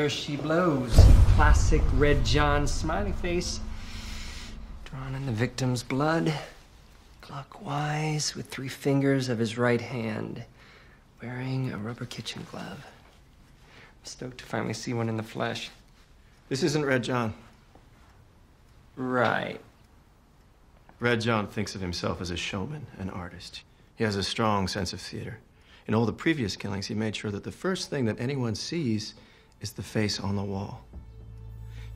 there she blows. Classic Red John smiley face. Drawn in the victim's blood. Clockwise with three fingers of his right hand. Wearing a rubber kitchen glove. I'm stoked to finally see one in the flesh. This isn't Red John. Right. Red John thinks of himself as a showman, an artist. He has a strong sense of theater. In all the previous killings, he made sure that the first thing that anyone sees is the face on the wall.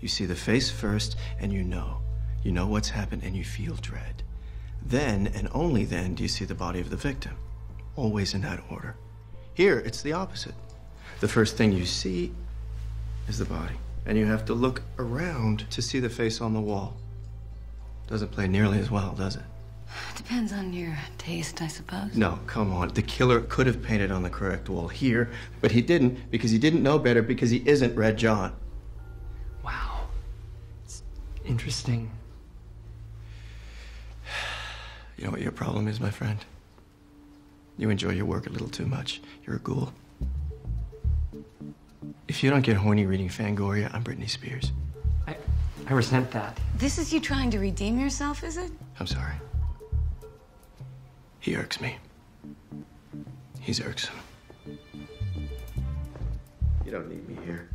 You see the face first, and you know. You know what's happened, and you feel dread. Then, and only then, do you see the body of the victim. Always in that order. Here, it's the opposite. The first thing you see is the body, and you have to look around to see the face on the wall. Doesn't play nearly as well, does it? Depends on your taste, I suppose. No, come on. The killer could have painted on the correct wall here, but he didn't because he didn't know better because he isn't Red John. Wow. It's interesting. You know what your problem is, my friend? You enjoy your work a little too much. You're a ghoul. If you don't get horny reading Fangoria, I'm Britney Spears. I, I resent that. This is you trying to redeem yourself, is it? I'm sorry. He irks me. He's irksome. You don't need me here.